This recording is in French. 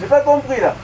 J'ai pas compris là.